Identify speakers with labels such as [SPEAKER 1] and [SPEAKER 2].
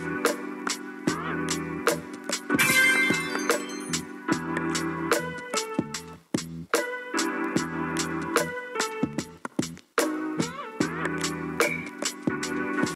[SPEAKER 1] life.